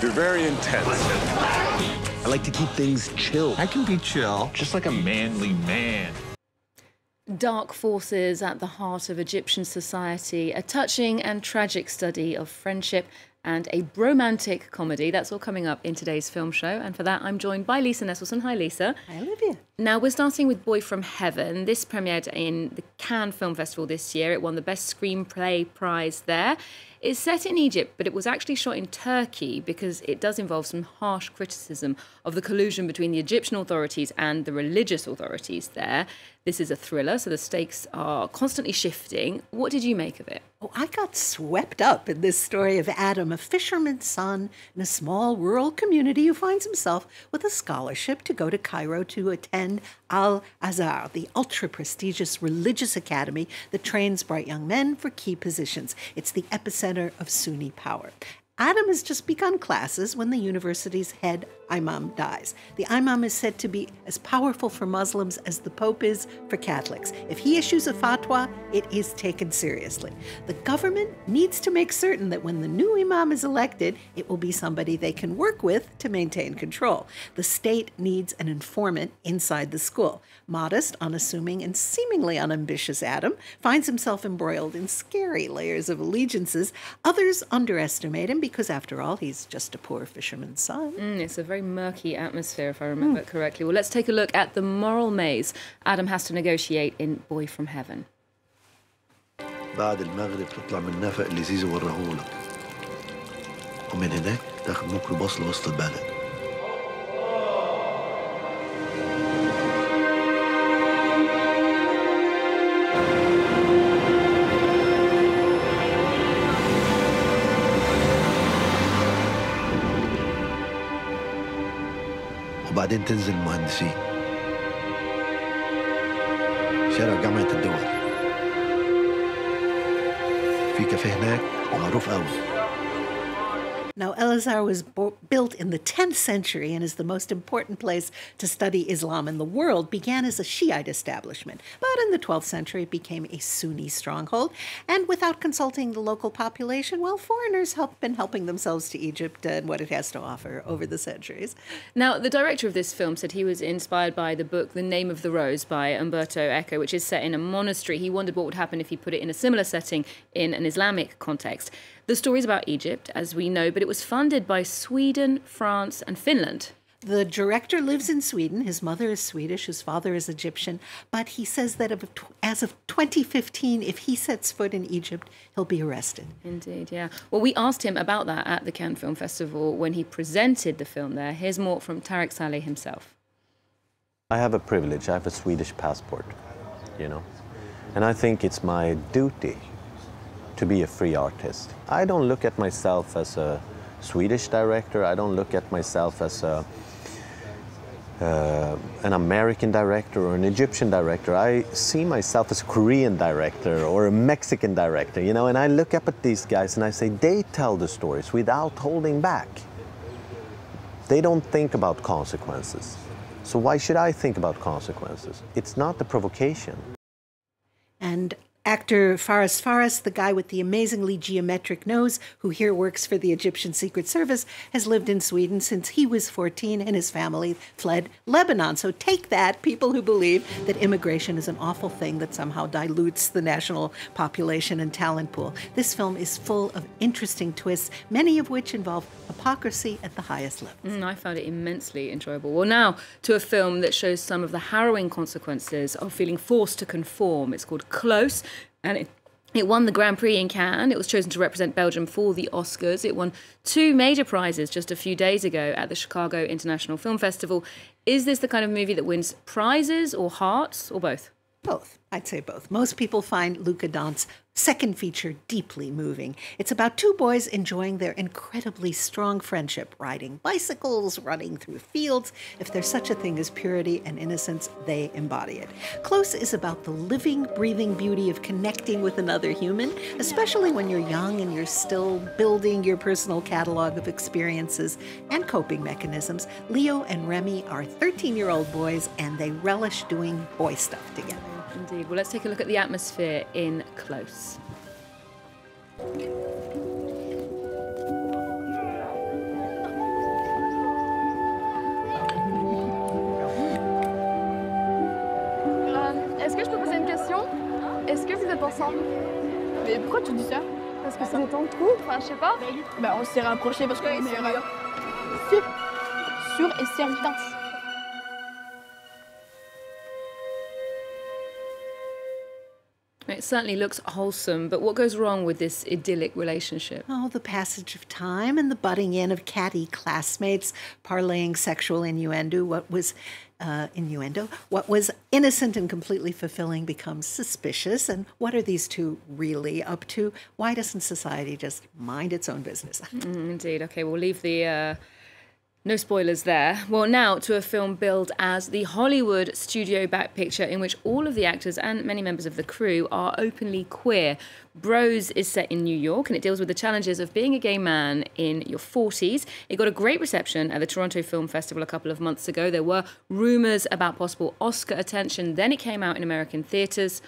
very intense. I like to keep things chill. I can be chill. Just like a manly man. Dark forces at the heart of Egyptian society, a touching and tragic study of friendship and a bromantic comedy. That's all coming up in today's film show. And for that, I'm joined by Lisa Nesselson. Hi, Lisa. Hi, Olivia. Now, we're starting with Boy from Heaven. This premiered in the Cannes Film Festival this year. It won the Best Screenplay prize there. It's set in Egypt, but it was actually shot in Turkey because it does involve some harsh criticism of the collusion between the Egyptian authorities and the religious authorities there. This is a thriller, so the stakes are constantly shifting. What did you make of it? Oh, I got swept up in this story of Adam, a fisherman's son in a small rural community who finds himself with a scholarship to go to Cairo to attend Al Azhar, the ultra prestigious religious academy that trains bright young men for key positions. It's the epicenter of Sunni power. Adam has just begun classes when the university's head imam dies. The imam is said to be as powerful for Muslims as the Pope is for Catholics. If he issues a fatwa, it is taken seriously. The government needs to make certain that when the new imam is elected, it will be somebody they can work with to maintain control. The state needs an informant inside the school. Modest, unassuming, and seemingly unambitious Adam finds himself embroiled in scary layers of allegiances. Others underestimate him because, after all, he's just a poor fisherman's son. Mm, it's a very murky atmosphere, if I remember it correctly. Well, let's take a look at the moral maze Adam has to negotiate in Boy from Heaven. بعد المغرب تطلع من نفق اللي زيزو ورahulك ومن هناك تاخد ميكروباص لوسط البلد وبعدين تنزل المهندسين شارع جامعة الدول. في كافيه هناك معروف قوي Now, El Azhar was built in the 10th century and is the most important place to study Islam in the world. Began as a Shiite establishment, but in the 12th century it became a Sunni stronghold. And without consulting the local population, well, foreigners have been helping themselves to Egypt and what it has to offer over the centuries. Now, the director of this film said he was inspired by the book The Name of the Rose by Umberto Eco, which is set in a monastery. He wondered what would happen if he put it in a similar setting in an Islamic context. The story's about Egypt, as we know, but it was funded by Sweden, France, and Finland. The director lives in Sweden. His mother is Swedish, his father is Egyptian. But he says that as of 2015, if he sets foot in Egypt, he'll be arrested. Indeed, yeah. Well, we asked him about that at the Cannes Film Festival when he presented the film there. Here's more from Tarek Saleh himself. I have a privilege. I have a Swedish passport, you know. And I think it's my duty to be a free artist. I don't look at myself as a Swedish director. I don't look at myself as a, uh, an American director or an Egyptian director. I see myself as a Korean director or a Mexican director, you know, and I look up at these guys and I say, they tell the stories without holding back. They don't think about consequences. So why should I think about consequences? It's not the provocation. And actor Fares Fares, the guy with the amazingly geometric nose, who here works for the Egyptian Secret Service, has lived in Sweden since he was 14 and his family fled Lebanon. So take that, people who believe that immigration is an awful thing that somehow dilutes the national population and talent pool. This film is full of interesting twists, many of which involve hypocrisy at the highest level. Mm, I found it immensely enjoyable. Well, now to a film that shows some of the harrowing consequences of feeling forced to conform. It's called Close, and it it won the Grand Prix in Cannes. It was chosen to represent Belgium for the Oscars. It won two major prizes just a few days ago at the Chicago International Film Festival. Is this the kind of movie that wins prizes or hearts or both? Both. I'd say both. Most people find Lukas Dhont's second feature deeply moving. It's about two boys enjoying their incredibly strong friendship, riding bicycles, running through fields. If there's such a thing as purity and innocence, they embody it. Close is about the living, breathing beauty of connecting with another human, especially when you're young and you're still building your personal catalog of experiences and coping mechanisms. Leo and Remy are 13 year old boys and they relish doing boy stuff together. Indeed. Well, let's take a look at the atmosphere in close. Euh, est-ce que je peux poser une question? Est-ce que vous êtes ensemble? Mais pourquoi tu dis ça? Parce que ça me tente trop. Enfin, je sais pas. Bah, on s'est rapprochés parce qu'on est meilleurs. Sûr et certain. Certainly looks wholesome, but what goes wrong with this idyllic relationship? Oh, the passage of time and the butting in of catty classmates, parlaying sexual innuendo. What was uh, innuendo? What was innocent and completely fulfilling becomes suspicious. And what are these two really up to? Why doesn't society just mind its own business? Mm, indeed. Okay, we'll leave the. Uh, no spoilers there. Well, now to a film billed as the Hollywood studio back picture in which all of the actors and many members of the crew are openly queer. Bros is set in New York and it deals with the challenges of being a gay man in your 40s. It got a great reception at the Toronto Film Festival a couple of months ago. There were rumours about possible Oscar attention. Then it came out in American theatres.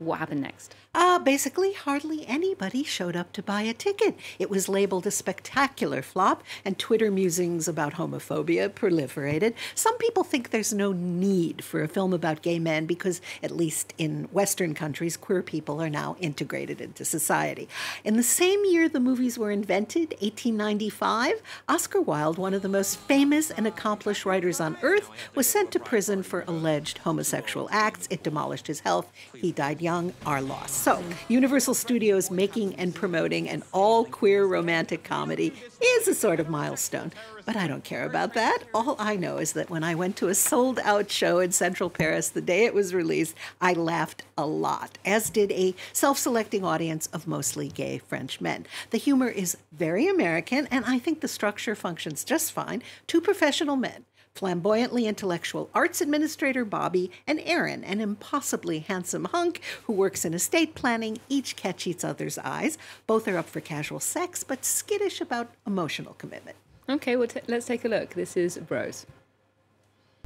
What happened next? Uh, basically, hardly anybody showed up to buy a ticket. It was labeled a spectacular flop, and Twitter musings about homophobia proliferated. Some people think there's no need for a film about gay men because, at least in Western countries, queer people are now integrated into society. In the same year the movies were invented, 1895, Oscar Wilde, one of the most famous and accomplished writers on earth, was sent to prison for alleged homosexual acts. It demolished his health. He died young, our lost. So, mm-hmm. Universal Studios making and promoting an all queer romantic comedy is a sort of milestone. But I don't care about that. All I know is that when I went to a sold out show in Central Paris the day it was released, I laughed a lot, as did a self selecting audience of mostly gay French men. The humor is very American, and I think the structure functions just fine. Two professional men flamboyantly intellectual arts administrator Bobby, and Aaron, an impossibly handsome hunk who works in estate planning, each catch each other's eyes. Both are up for casual sex, but skittish about emotional commitment. Okay, well, t- let's take a look. This is Bros.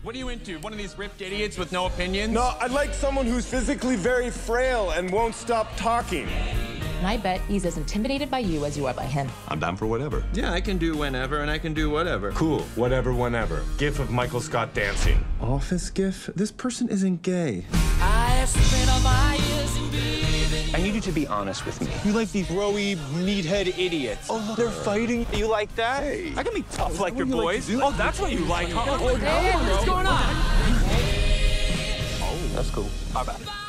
What are you into? One of these ripped idiots with no opinions? No, I'd like someone who's physically very frail and won't stop talking. And I bet he's as intimidated by you as you are by him. I'm down for whatever. Yeah, I can do whenever and I can do whatever. Cool, whatever, whenever. GIF of Michael Scott dancing. Office GIF? This person isn't gay. I need you to be honest with me. You like these rowy, meathead idiots. Oh, they're fighting. You like that? Hey. I can be tough like your you boys. to do? oh, that's what you like, huh? Oh, Hey, what's going on? Oh, That's cool. Bye bye.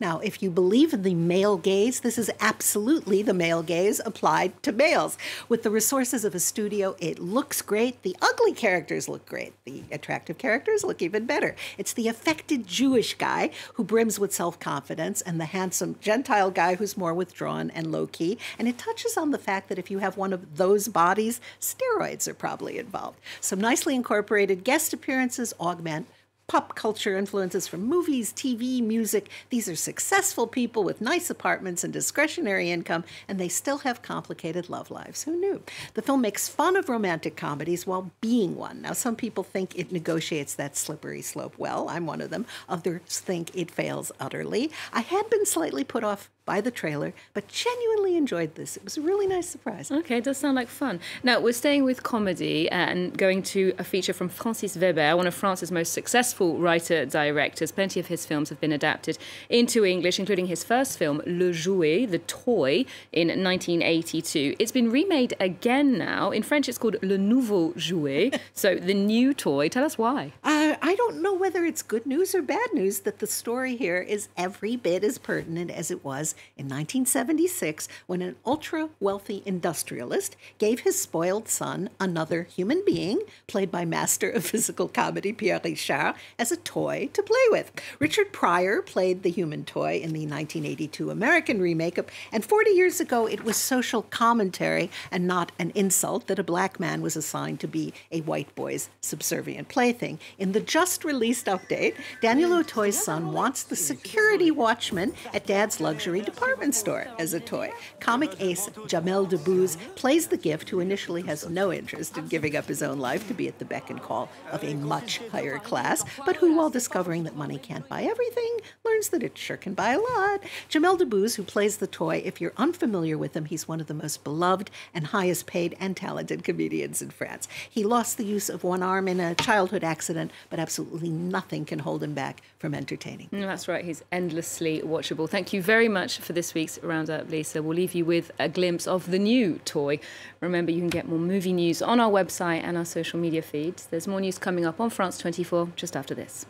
Now, if you believe in the male gaze, this is absolutely the male gaze applied to males. With the resources of a studio, it looks great. The ugly characters look great. The attractive characters look even better. It's the affected Jewish guy who brims with self confidence and the handsome Gentile guy who's more withdrawn and low key. And it touches on the fact that if you have one of those bodies, steroids are probably involved. Some nicely incorporated guest appearances augment pop culture influences from movies, TV, music. These are successful people with nice apartments and discretionary income, and they still have complicated love lives. Who knew? The film makes fun of romantic comedies while being one. Now, some people think it negotiates that slippery slope well. I'm one of them. Others think it fails utterly. I had been slightly put off by the trailer, but genuinely enjoyed this. It was a really nice surprise. Okay, it does sound like fun. Now, we're staying with comedy and going to a feature from Francis Veber, one of France's most successful writer directors. Plenty of his films have been adapted into English, including his first film, Le Jouet, The Toy, in 1982. It's been remade again now. In French, it's called Le Nouveau Jouet, so the new toy. Tell us why. Uh, I don't know whether it's good news or bad news that the story here is every bit as pertinent as it was in 1976 when an ultra wealthy industrialist gave his spoiled son another human being, played by master of physical comedy Pierre Richard, as a toy to play with. Richard Pryor played the human toy in the 1982 American remake, and 40 years ago it was social commentary and not an insult that a black man was assigned to be a white boy's subservient plaything. In the just released update, Daniel Auteuil's son wants the security watchman at dad's luxury department store as a toy. Comic ace Jamel Debbouze plays the gift who initially has no interest in giving up his own life to be at the beck and call of a much higher class, but who, while discovering that money can't buy everything, learns that it sure can buy a lot. Jamel Debbouze, who plays the toy, if you're unfamiliar with him, he's one of the most beloved and highest paid and talented comedians in France. He lost the use of one arm in a childhood accident, but absolutely nothing can hold him back from entertaining. Mm, That's right, he's endlessly watchable. Thank you very much for this week's Roundup, Lisa. We'll leave you with a glimpse of the new toy. Remember, you can get more movie news on our website and our social media feeds. There's more news coming up on France 24 just after this.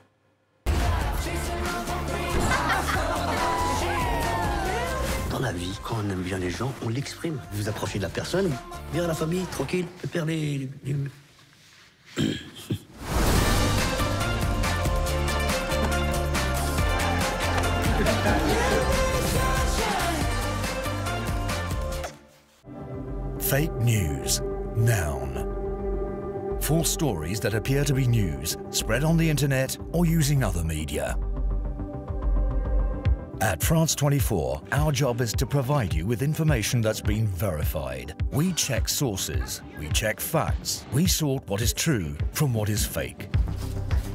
Dans la vie, quand on aime bien les gens, on l'exprime. Vous vous approchez de la personne, bien la famille, tranquille, le père les... les- Fake news. Noun. False stories that appear to be news, spread on the internet or using other media. At France 24, our job is to provide you with information that's been verified. We check sources, we check facts, we sort what is true from what is fake.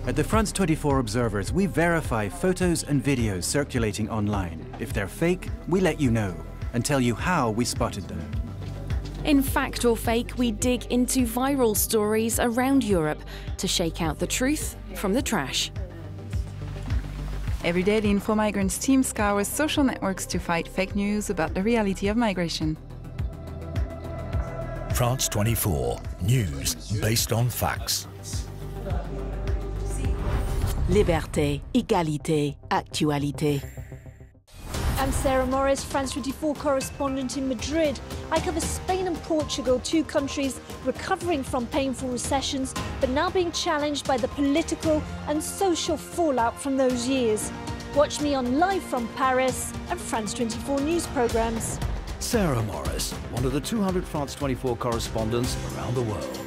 At the France 24 Observers, we verify photos and videos circulating online. If they're fake, we let you know and tell you how we spotted them. In Fact or Fake, we dig into viral stories around Europe to shake out the truth from the trash. Every day, the Info Migrants team scours social networks to fight fake news about the reality of migration. France 24, news based on facts. Liberté, égalité, actualité. I'm Sarah Morris, France 24 correspondent in Madrid. I cover Spain and Portugal, two countries recovering from painful recessions, but now being challenged by the political and social fallout from those years. Watch me on Live from Paris and France 24 news programs. Sarah Morris, one of the 200 France 24 correspondents around the world.